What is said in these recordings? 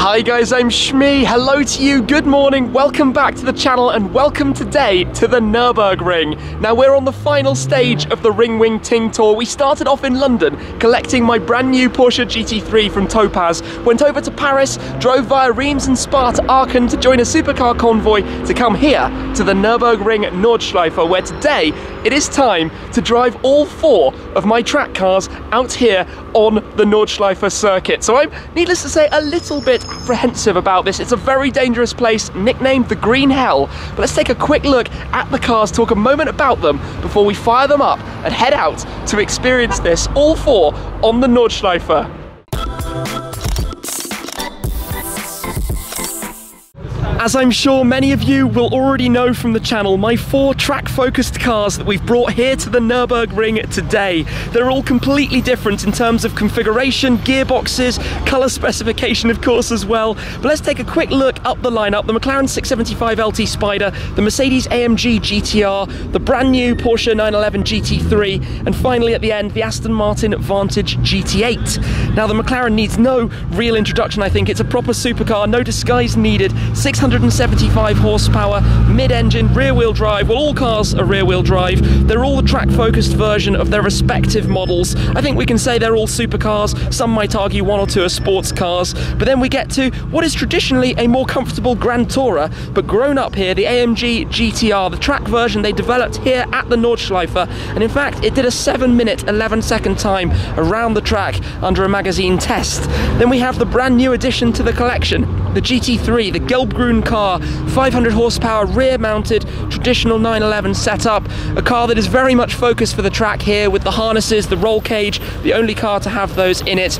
Hi guys, I'm Shmee. Hello to you, good morning, welcome back to the channel and welcome today to the Nürburgring. Now we're on the final stage of the Ring Wing Ting Tour. We started off in London collecting my brand new Porsche GT3 from Topaz, went over to Paris, drove via Reims and Spa to Aachen to join a supercar convoy to come here to the Nürburgring Nordschleife where today it is time to drive all four of my track cars out here on the Nordschleife circuit. So I'm, needless to say, a little bit apprehensive about this. It's a very dangerous place, nicknamed the Green Hell. But let's take a quick look at the cars, talk a moment about them before we fire them up and head out to experience this, all four on the Nordschleife. As I'm sure many of you will already know from the channel, my four track-focused cars that we've brought here to the Nürburgring ring today, they're all completely different in terms of configuration, gearboxes, colour specification of course as well. But let's take a quick look up the lineup. The McLaren 675 LT Spider, the Mercedes AMG GTR, the brand new Porsche 911 GT3, and finally at the end, the Aston Martin Vantage GT8. Now the McLaren needs no real introduction, I think. It's a proper supercar, no disguise needed. 600 175 horsepower, mid-engine, rear-wheel drive. Well, all cars are rear-wheel drive. They're all the track-focused version of their respective models. I think we can say they're all supercars. Some might argue one or two are sports cars. But then we get to what is traditionally a more comfortable Grand Tourer, but grown up here, the AMG GTR, the track version they developed here at the Nordschleife. And in fact, it did a 7 minute, 11 second time around the track under a magazine test. Then we have the brand new addition to the collection, the GT3, the Gelbgrün car, 500 horsepower, rear mounted, traditional 911 setup, a car that is very much focused for the track here with the harnesses, the roll cage, the only car to have those in it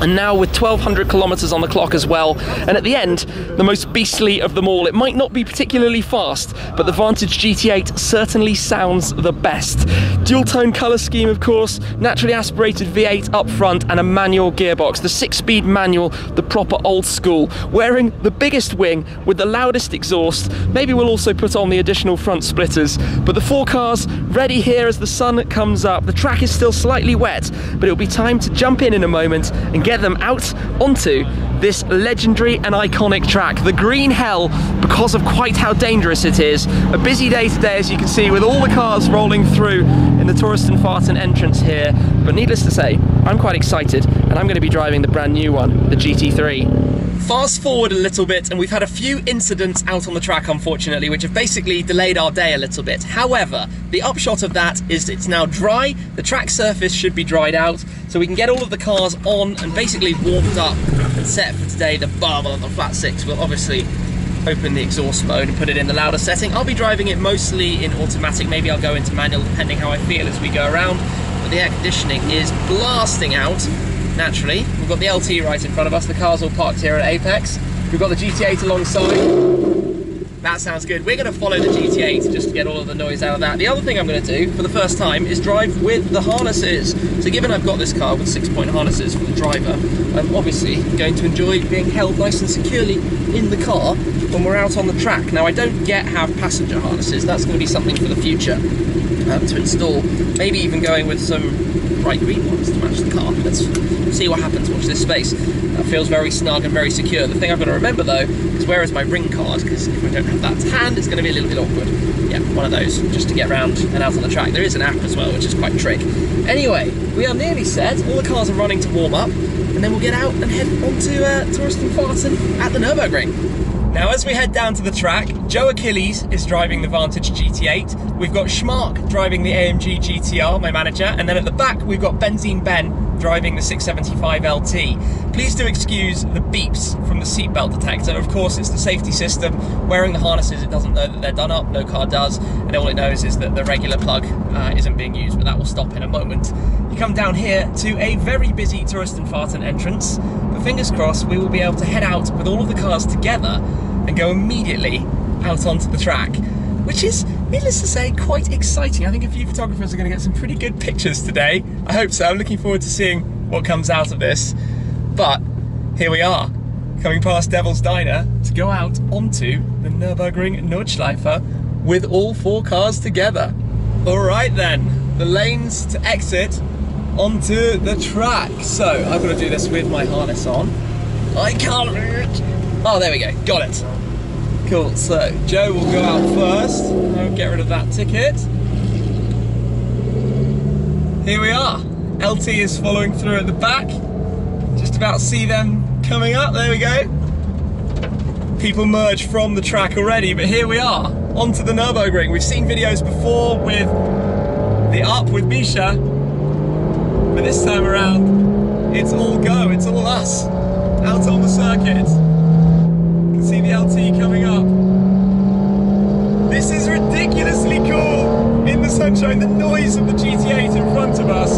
and now with 1200 kilometers on the clock as well. And at the end, the most beastly of them all. It might not be particularly fast, but the Vantage GT8 certainly sounds the best. Dual tone color scheme, of course, naturally aspirated V8 up front, and a manual gearbox. The six speed manual, the proper old school. Wearing the biggest wing with the loudest exhaust. Maybe we'll also put on the additional front splitters. But the four cars ready here as the sun comes up. The track is still slightly wet, but it'll be time to jump in in a moment and get get them out onto this legendary and iconic track, the Green Hell, because of quite how dangerous it is. A busy day today, as you can see, with all the cars rolling through in the Touristenfahrten entrance here. But needless to say, I'm quite excited, and I'm going to be driving the brand new one, the GT3. Fast forward a little bit and we've had a few incidents out on the track unfortunately which have basically delayed our day a little bit. However, the upshot of that is it's now dry, the track surface should be dried out so we can get all of the cars on and basically warmed up and set for today. The bar on the flat six will obviously open the exhaust mode and put it in the louder setting. I'll be driving it mostly in automatic, maybe I'll go into manual depending how I feel as we go around. The air conditioning is blasting out naturally. We've got the LT right in front of us, the car's all parked here at Apex. We've got the GT8 alongside. That sounds good. We're going to follow the GT8 just to get all of the noise out of that. The other thing I'm going to do for the first time is drive with the harnesses. So given I've got this car with six point harnesses for the driver, I'm obviously going to enjoy being held nice and securely in the car when we're out on the track. Now I don't yet have passenger harnesses. That's going to be something for the future um, to install. Maybe even going with some bright green ones to match the car. Let's see what happens, watch this space. That feels very snug and very secure. The thing I've got to remember though is where is my ring card, because if I don't have that to hand, it's going to be a little bit awkward. Yeah, one of those, just to get around and out on the track. There is an app as well, which is quite trick. Anyway, we are nearly set. All the cars are running to warm up, and then we'll get out and head onto uh, Touristenfahrten at the Nürburgring. Now, as we head down to the track, Joe Achilles is driving the Vantage GT8. We've got Shmarc driving the AMG GTR, my manager, and then at the back we've got Benzene Ben driving the 675 LT. Please do excuse the beeps from the seatbelt detector. Of course, it's the safety system. Wearing the harnesses, it doesn't know that they're done up. No car does, and all it knows is that the regular plug uh, isn't being used, but that will stop in a moment. You come down here to a very busy Touristenfahrten entrance, but fingers crossed we will be able to head out with all of the cars together and go immediately out onto the track, which is, needless to say, quite exciting. I think a few photographers are going to get some pretty good pictures today. I hope so. I'm looking forward to seeing what comes out of this. But here we are, coming past Devil's Diner to go out onto the Nürburgring Nordschleife with all four cars together. All right then, the lanes to exit onto the track. So I've got to do this with my harness on. I can't. Oh, there we go. Got it. Cool. So Joe will go out first. I'll get rid of that ticket. Here we are. LT is following through at the back. Just about see them coming up. There we go. People merge from the track already, but here we are, onto the Nürburgring. We've seen videos before with the up with Misha, but this time around, it's all go, it's all us, out on the circuit. You can see the LT coming up. This is ridiculously cool in the sunshine, the noise of the GT8 in front of us.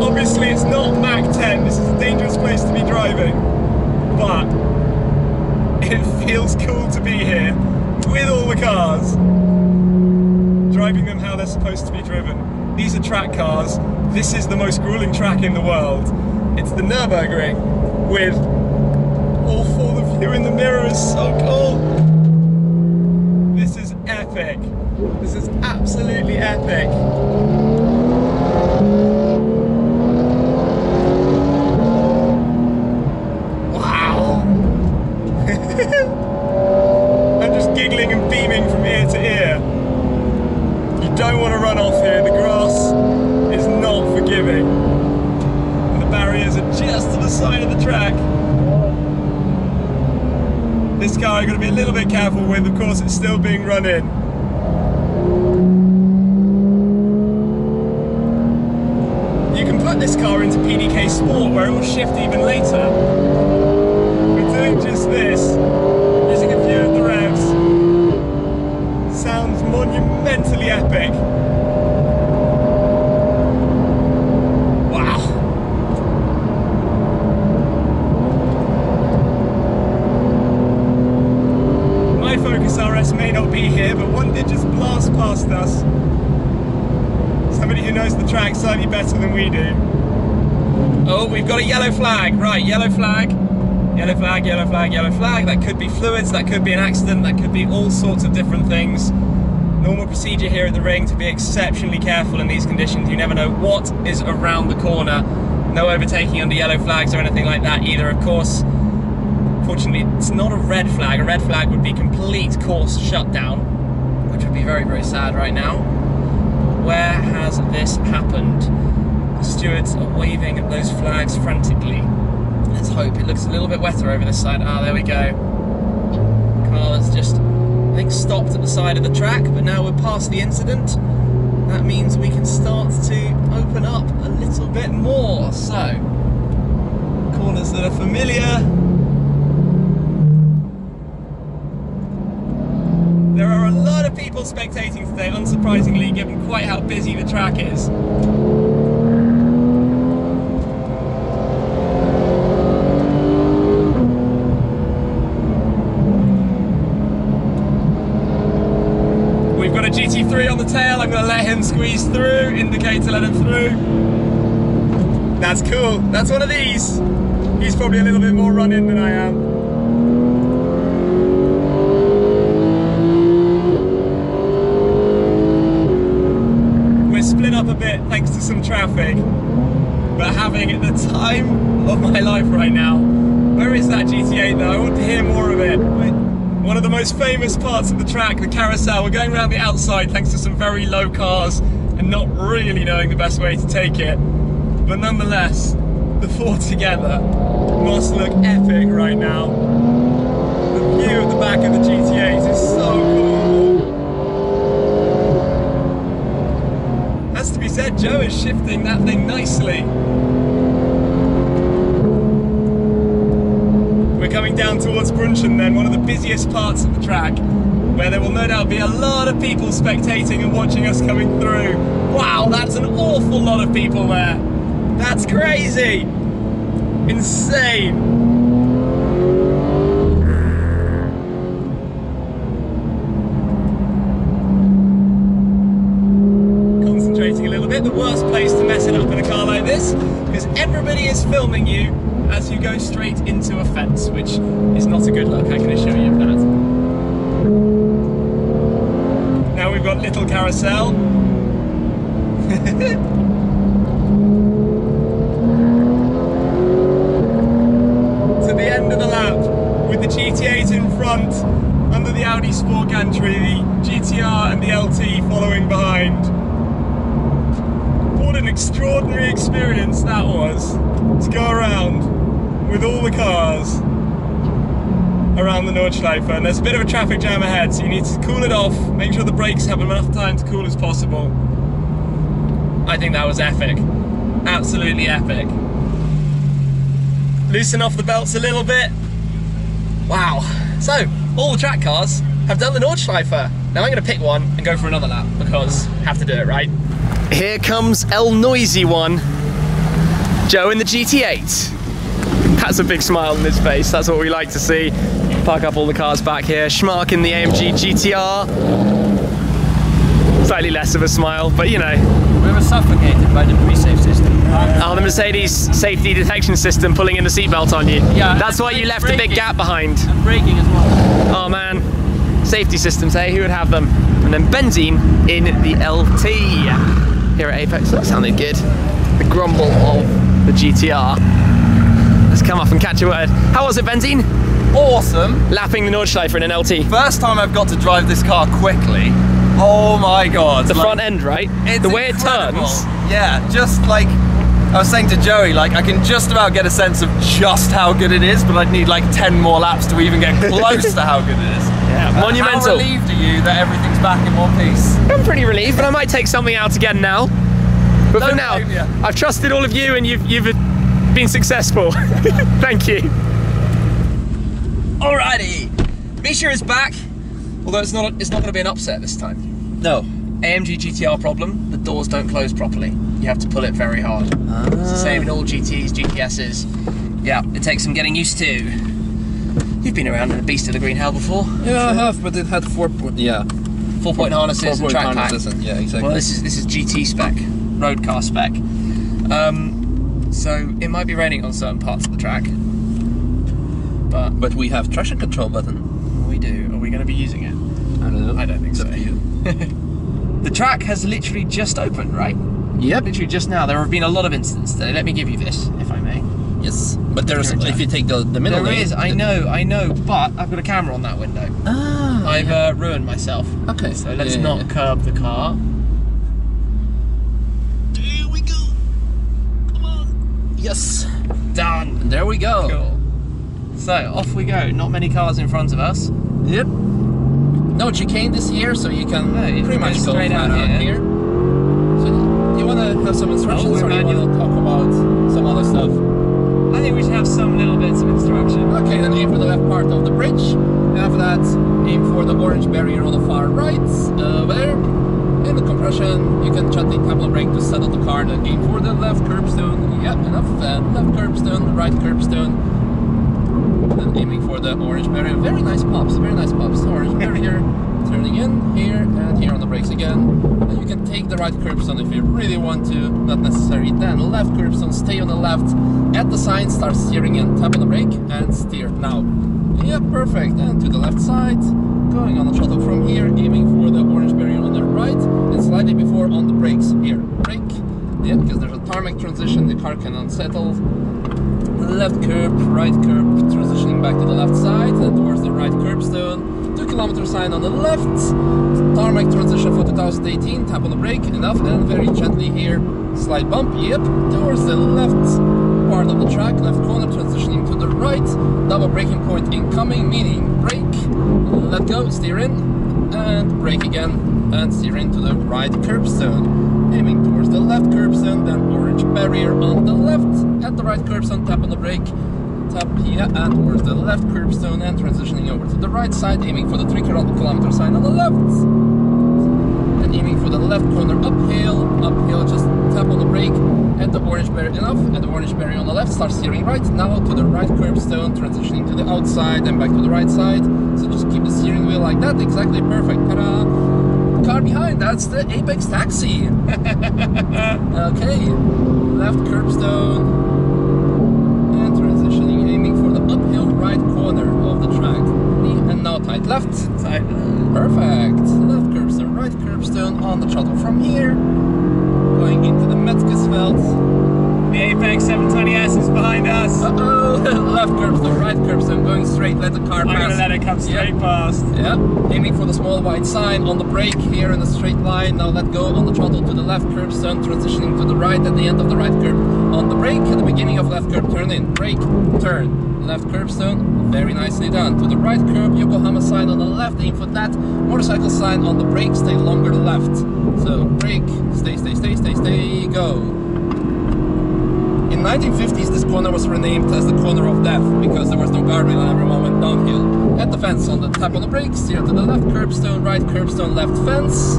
Obviously it's not Mach 10, this is a dangerous place to be driving, but it feels cool to be here with all the cars, driving them how they're supposed to be driven. These are track cars. This is the most grueling track in the world. It's the Nürburgring with all four of you in the mirror is so cool. This is epic. This is absolutely epic. Wow. I'm just giggling and beaming from ear to ear. You don't want to run off here. The grass is not forgiving. And the barriers are just to the side of the track. This car I've got to be a little bit careful with. Of course, it's still being run in. You can put this car into PDK Sport where it will shift even later. We're doing just this, using a few of the revs. Sounds monumentally epic. Wow. My Focus RS may not be here, but one did just blast past us. Somebody who knows the track slightly better than we do. Oh, we've got a yellow flag. Right, yellow flag. Yellow flag, yellow flag, yellow flag. That could be fluids, that could be an accident, that could be all sorts of different things. Normal procedure here at the ring to be exceptionally careful in these conditions. You never know what is around the corner. No overtaking under yellow flags or anything like that either, of course. Fortunately, it's not a red flag. A red flag would be complete course shutdown, which would be very, very sad right now. Where has this happened? The stewards are waving those flags frantically. Let's hope it looks a little bit wetter over this side. Ah, there we go. Car that's just, I think, stopped at the side of the track, but now we're past the incident. That means we can start to open up a little bit more. So, corners that are familiar. There are a lot of people spectating today, unsurprisingly, given quite how busy the track is. We've got a GT3 on the tail, I'm going to let him squeeze through, indicate to let him through. That's cool, that's one of these. He's probably a little bit more run-in than I am. We're split up a bit thanks to some traffic, but having the time of my life right now. Where is that GT8 though? I want to hear more of it. One of the most famous parts of the track, the carousel. We're going around the outside thanks to some very low cars and not really knowing the best way to take it. But nonetheless, the four together must look epic right now. The view of the back of the GT8 is so cool. Joe is shifting that thing nicely. We're coming down towards Brünnchen then, one of the busiest parts of the track, where there will no doubt be a lot of people spectating and watching us coming through. Wow, that's an awful lot of people there. That's crazy. Insane. Concentrating a little bit, the worst place to mess it up in a car like this, because everybody is filming you as you go straight into a fence, which is not a good look, I can assure you of that. Now we've got little carousel. to the end of the lap with the GT8 in front, under the Audi Sport Gantry, the GTR and the LT following behind. What an extraordinary experience that was to go around with all the cars around the Nordschleife and there's a bit of a traffic jam ahead so you need to cool it off, make sure the brakes have enough time to cool as possible. I think that was epic. Absolutely epic. Loosen off the belts a little bit. Wow. So, all the track cars have done the Nordschleife. Now I'm going to pick one and go for another lap because I have to do it, right? Here comes El Noisy One. Joe in the GT8. That's a big smile on his face. That's what we like to see. Park up all the cars back here. Shmarc in the AMG GTR. Slightly less of a smile, but you know. We were suffocated by the pre-safe system. Oh, the Mercedes safety detection system pulling in the seatbelt on you. Yeah, That's why you left a big gap behind. And braking as well. Oh man. Safety systems, hey? Who would have them? And then benzene in the LT. Here at Apex, that sounded good. The grumble of the GTR. Let's come off and catch a word. How was it, Benzene? Awesome. Lapping the Nordschleife in an LT. First time I've got to drive this car quickly. Oh my god. The like- front end, right? The way incredible. it turns. Yeah, just like I was saying to Joey, like I can just about get a sense of just how good it is, but I'd need like 10 more laps to even get close to how good it is. Yeah, Uh, monumental. How relieved are you that everything's back in one piece? I'm pretty relieved, but I might take something out again now. But for Don't now. I've trusted all of you and you've, you've been successful. Thank you. Alrighty, Misha is back. Although it's not, it's not going to be an upset this time. No. AMG GTR problem: the doors don't close properly. You have to pull it very hard. It's the same in all GTs, GTSs. Yeah, it takes some getting used to. You've been around in a Beast of the Green Hell before. Yeah, I have, but it had four point. Yeah. Four point harnesses Four and point track pack. and- Yeah, exactly. Well, this is this is GT spec, road car spec. Um, so it might be raining on certain parts of the track, but but we have traction control button. we do. Are we going to be using it? I don't know. I don't think it's so. Up to you. The track has literally just opened, right? Yep. Literally just now. There have been a lot of incidents today. Let me give you this, if I may. Yes. But there's Here, if you take the the middle There lane. is. I know. I know. But I've got a camera on that window. Ah. I've yeah. uh, ruined myself. Okay. So let's Yeah, not yeah. curb the car. Here we go. Come on. Yes. Done. There we go. Cool. So off we go. Not many cars in front of us. Yep. No chicane this year, so you can No, you pretty can much go straight out out here. here. So, do you want to have some instructions, Oh, or do you want to talk about some other stuff? Think we should have some little bits of instruction. Okay, then aim for the left part of the bridge. And after that, aim for the orange barrier on the far right, uh, over there. In the compression, you can shut the capital brake to settle the car, then aim for the left curbstone. Yep, enough. And left curbstone, right curbstone. Then aiming for the orange barrier. Very nice pops, very nice pops. Orange barrier, turning in here and here on the brakes again. And you can take the right curbstone if you really want to, not necessary. Then left curbstone, stay on the left. At the sign, start steering in. Tap on the brake and steer now. Yep, perfect. And to the left side, going on the throttle from here, aiming for the orange barrier on the right, and slightly before on the brakes. Here, brake. Yeah, because there's a tarmac transition, the car can unsettle left curb, right curb, transitioning back to the left side, and towards the right curbstone. Two kilometer sign on the left. Tarmac transition for 2018. Tap on the brake, enough, and very gently here, slight bump. Yep, towards the left part of the track, left corner, transitioning to the right. Double braking point incoming, meaning brake, let go, steer in, and brake again, and steer into the right curbstone. Aiming towards the left curbstone, then orange barrier on the left. At the right curbstone, tap on the brake. Tap here and towards the left curbstone and transitioning over to the right side, aiming for the 3 kilometer sign on the left. And aiming for the left corner uphill, uphill, just tap on the brake at the orange barrier enough, at the orange barrier on the left, start steering right, now to the right curbstone, transitioning to the outside and back to the right side. So just keep the steering wheel like that, exactly perfect. Ta-da! Car behind, that's the Apex Taxi. okay, left curbstone, and transitioning, aiming for the uphill right corner of the track. And now tight left. Tight. Perfect. Left curbstone, right curbstone on the throttle from here. Going into the Metzgesfeld. The Apex 720S is behind us. Uh-oh, left curbstone, right curbstone, going straight, let the car I'm pass. gonna let it come straight Yeah. past. Yeah, aiming for the small white sign on the brake here in a straight line. Now let go on the throttle to the left curbstone, transitioning to the right at the end of the right curb. On the brake at the beginning of left curb, turn in, brake, turn. Left curbstone, very nicely done. To the right curb, Yokohama sign on the left, aim for that. Motorcycle sign on the brake, stay longer left. So brake, stay, stay, stay, stay, stay, go. In 1950s, this corner was renamed as the corner of death because there was no guardrail and everyone went downhill. At the fence on the tap on the brake, steer to the left curbstone, right curbstone, left fence,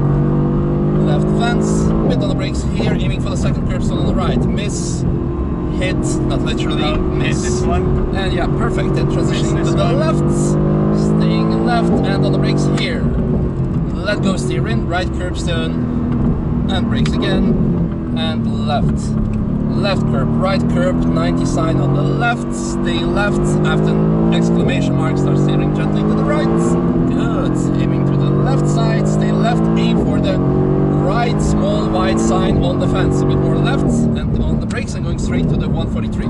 left fence, bit on the brakes here, aiming for the second curbstone on the right. Miss, hit, not literally, Oh, miss. this one. And yeah, perfect. Then transitioning to the one. left, staying left, and on the brakes here. Let go, steer in, right curbstone, and brakes again, and left. Left curb, right curb, 90 sign on the left, stay left, after an exclamation mark, start steering gently to the right. Good, aiming to the left side, stay left, aim for the right small white sign on the fence, a bit more left, and on the brakes and going straight to the 143.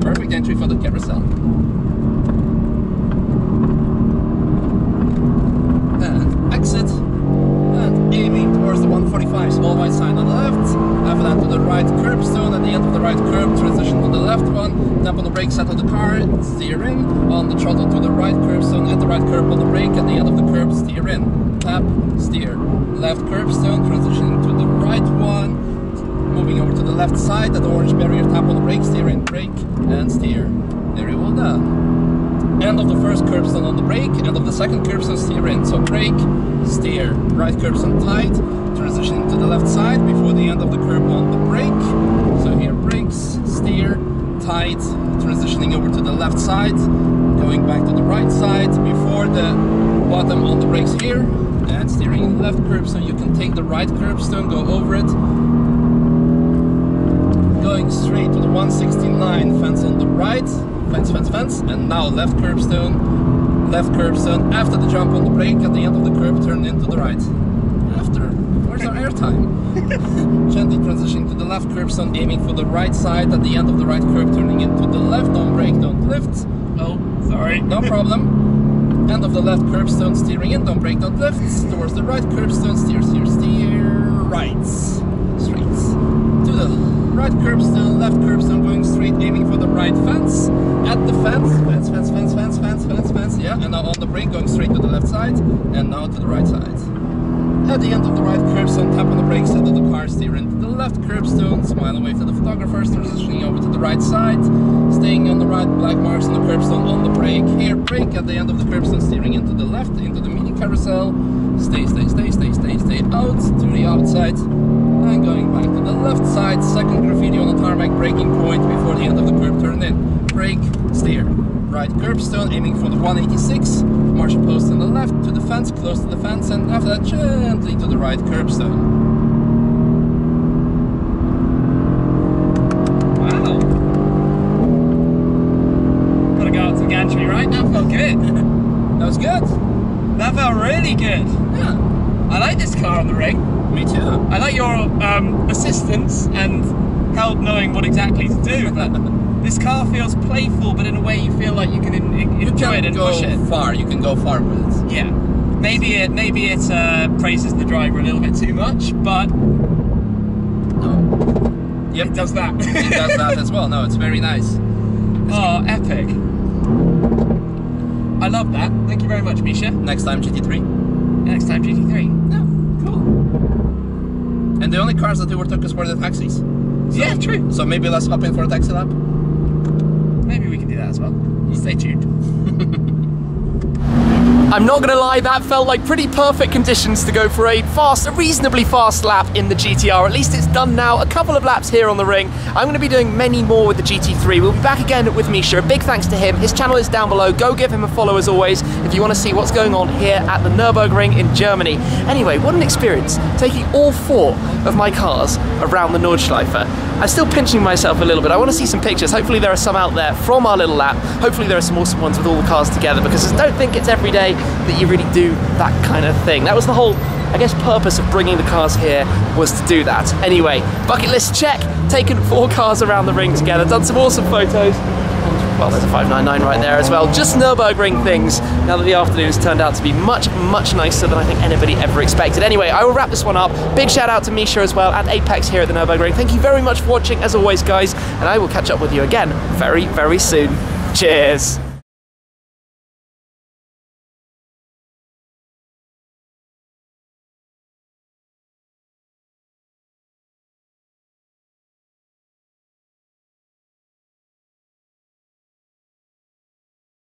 Perfect entry for the carousel. And exit. And aiming towards the 145, small white sign on the left. After that to the right curbstone. At the end of the right curb, transition to the left one. Tap on the brake, settle the car, steer in. On the throttle to the right curbstone. At the right curb on the brake. At the end of the curb, steer in. Tap, steer. Left curbstone, transition to the right one moving over to the left side, that orange barrier, tap on the brake, steer in, brake, and steer. Very well done. End of the first curbstone on the brake, end of the second curbstone, steer in. So brake, steer, right curbstone tight, transition to the left side before the end of the curb on the brake. So here brakes, steer, tight, transitioning over to the left side, going back to the right side before the bottom on the brakes here, and steering left curbstone. You can take the right curbstone, go over it, going straight to the 169 fence on the right, fence, fence, fence, and now left curbstone, left curbstone. After the jump on the brake, at the end of the curb, turn into the right. Where's our airtime? Gently transitioning to the left curbstone, aiming for the right side. At the end of the right curb, turning into the left. Don't brake, don't lift. Oh, sorry. No problem. End of the left curbstone, steering in, don't brake, don't lift. Towards the right curbstone, steer, steer, steer, right. Straight. To the right curbstone, left curbstone, going straight, aiming for the right fence. At the fence, fence, fence, fence, fence, fence, fence, fence, yeah. And now on the brake, going straight to the left side, and now to the right side. At the end of the right curbstone, tap on the brakes, settle the car, steer into the left curbstone, smile and wave to the photographers, transitioning over to the right side, staying on the right, black marks on the curbstone on the brake. Here, brake at the end of the curbstone, steering into the left, into the mini carousel. Stay, stay, stay, stay, stay, stay out to the outside. And going back to the left side, second graffiti on the tarmac, braking point before the end of the curb, turn in. Brake, steer. Right curbstone, aiming for the 186. Marshal post on the left, to the fence, close to the fence, and after that, gently to the right curbstone. Wow. Gotta go out to gantry, right? That felt good. That was good. That felt really good. Yeah, I like this car on the ring. me too. I like your um, assistance and help knowing what exactly to do. But this car feels playful, but in a way you feel like you can en- You enjoy can it and go push it. far. You can go far with it. Yeah. Maybe it maybe it uh, praises the driver a little bit too much, but No. Yep. it does that. It does that as well. No, it's very nice. oh, epic. I love that. Thank you very much, Misha. Next time GT3. Next time GT3. Yeah, cool. And the only cars that overtook us were the taxis. Yeah, true. So maybe let's hop in for a taxi lap. Maybe we can do that as well. Stay tuned. I'm not gonna lie, that felt like pretty perfect conditions to go for a fast, a reasonably fast lap in the GTR. At least it's done now. A couple of laps here on the ring. I'm gonna be doing many more with the GT3. We'll be back again with Misha. A big thanks to him. His channel is down below. Go give him a follow as always if you want to see what's going on here at the Nürburgring in Germany. Anyway, what an experience taking all four of my cars around the Nordschleife. I'm still pinching myself a little bit. I want to see some pictures. Hopefully there are some out there from our little lap. Hopefully there are some awesome ones with all the cars together because I don't think it's every day that you really do that kind of thing. That was the whole, I guess, purpose of bringing the cars here was to do that. Anyway, bucket list check. taken four cars around the ring together, done some awesome photos. Well, there's a 599 right there as well. Just Nürburgring things. Now that the afternoon has turned out to be much, much nicer than I think anybody ever expected. Anyway, I will wrap this one up. Big shout out to Misha as well and Apex here at the Nürburgring. Thank you very much for watching as always, guys, and I will catch up with you again very, very soon. Cheers.